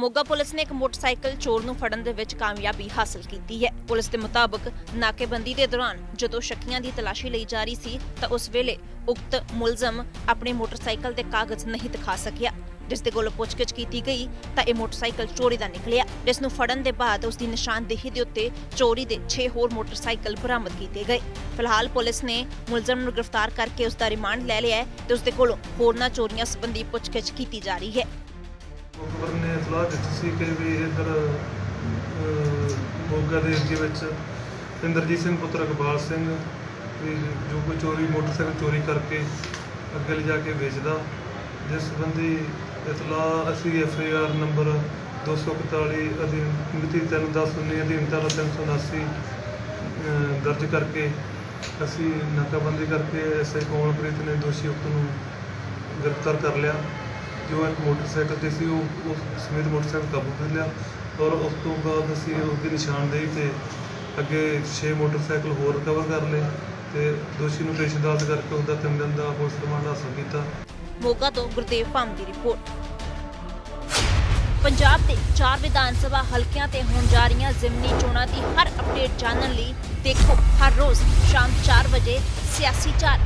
Moga police ਨੇ ਇੱਕ motorcycle ਚੋਰ ਨੂੰ ਫੜਨ ਦੇ ਵਿੱਚ ਕਾਮਯਾਬੀ ਹਾਸਲ ਕੀਤੀ ਹੈ। ਪੁਲਿਸ ਦੇ ਮੁਤਾਬਕ ਨਾਕੇਬੰਦੀ ਦੇ ਦੌਰਾਨ ਜਦੋਂ ਸ਼ੱਕੀਆਂ ਦੀ ਤਲਾਸ਼ੀ ਲਈ ਜਾ ਰਹੀ ਸੀ, ਤਾਂ ਉਸ ਵੇਲੇ ਉਕਤ ਮੁਲਜ਼ਮ ਆਪਣੇ ਮੋਟਰਸਾਈਕਲ ਦੇ ਕਾਗਜ਼ ਨਹੀਂ ਦਿਖਾ ਸਕਿਆ। ਜਿਸ ਦੇ ਕੋਲੋਂ ਪੁੱਛਗਿੱਛ ਕੀਤੀ ਗਈ, ਤਾਂ ਇਹ ਮੋਟਰਸਾਈਕਲ ਚੋਰੀ ਦਾ ਨਿਕਲਿਆ। ਜਿਸ ਨੂੰ ਫੜਨ ਦੇ ਬਾਅਦ ਉਸ ਦੀ ਨਿਸ਼ਾਨਦੇਹੀ ਦੇ ਉੱਤੇ ਚੋਰੀ ਦੇ 6 ਹੋਰ ਮੋਟਰਸਾਈਕਲ ਬਰਾਮਦ ਕੀਤੇ ਗਏ। ਫਿਲਹਾਲ ਪੁਲਿਸ ਨੇ ਮੁਲਜ਼ਮ ਨੂੰ ਗ੍ਰਿਫਤਾਰ ਕਰਕੇ ਉਸ ਦਾ ਰਿਮਾਂਡ ਲੈ ਲਿਆ ਹੈ ਤੇ ਉਸ ਦੇ ਕੋਲੋਂ ਹੋਰਨਾਂ ਚੋਰੀਆਂ ਸੰਬੰਧੀ ਪੁੱਛਗਿੱਛ ਕੀਤੀ ਜਾ ਰਹੀ ਹੈ। ਮੁਖਬਰ ਨੇ ਇਤਲਾਹ ਦਿੱਤੀ ਸੀ ਕਿ ਵੀ ਇੱਧਰ ਮੋਗਾ ਦੇ ਏਰੀਏ ਵਿੱਚ ਇੰਦਰਜੀਤ ਸਿੰਘ ਪੁੱਤਰ ਇਕਬਾਲ ਸਿੰਘ ਵੀ ਜੋ ਕੋਈ ਚੋਰੀ ਮੋਟਰਸਾਈਕਲ ਚੋਰੀ ਕਰਕੇ ਅੱਗੇ ਲਿਜਾ ਕੇ ਵੇਚਦਾ। ਜਿਸ ਸੰਬੰਧੀ ਇਤਲਾਹ ਅਸੀਂ ਐਫ ਆਈ ਆਰ ਨੰਬਰ 241 ਅਧੀਨ ਮਿਤੀ 3/10/19 ਅਧੀਨ ਧਾਰਾ 379 ਅਹ, ਦਰਜ ਕਰਕੇ ਅਸੀਂ ਨਾਕਾਬੰਦੀ ਕਰਕੇ ਐਸਆਈ ਕੋਮਲਪ੍ਰੀਤ ਨੇ ਦੋਸ਼ੀ ਉਕਤ ਨੂੰ ਗ੍ਰਿਫਤਾਰ ਕਰ ਲਿਆ। ਜੋ ਇੱਕ ਮੋਟਰਸਾਈਕਲ ਤੇ ਸੀ, ਉਹ ਉਸ ਸਮੇਤ ਮੋਟਰਸਾਈਕਲ ਕਾਬੂ ਕਰ ਲਿਆ ਔਰ ਉਸ ਤੋਂ ਬਾਅਦ ਅਸੀਂ ਉਸ ਦੀ ਨਿਸ਼ਾਨਦੇਹੀ ਤੇ ਅੱਗੇ 6 ਮੋਟਰਸਾਈਕਲ ਹੋਰ ਰਿਕਵਰ ਕਰ ਲਏ ਤੇ ਦੋਸ਼ੀ ਨੂੰ ਪੇਸ਼ ਅਦਾਲਤ ਕਰਕੇ ਉਹਦਾ ਤਿੰਨ ਦਿਨ ਦਾ ਪੁਲਿਸ ਰਿਮਾਂਡ ਹਾਸਲ ਕੀਤਾ। ਮੋਗਾ ਤੋਂ ਗੁਰਦੇਵ ਭੰਮ ਦੀ ਰਿਪੋਰਟ। ਪੰਜਾਬ ਦੇ ਚਾਰ ਵਿਧਾਨ ਸਭਾ ਹਲਕਿਆਂ ਤੇ ਹੋਣ ਜਾ ਰਹੀਆਂ ਜ਼ਿਮਨੀ ਚੋਣਾਂ ਦੀ ਹਰ ਅਪਡੇਟ ਜਾਣਨ ਲਈ ਦੇਖੋ ਹਰ ਰੋਜ਼ ਸ਼ਾਮ 4 ਵਜੇ ਸਿਆਸੀ ਚਾਰ।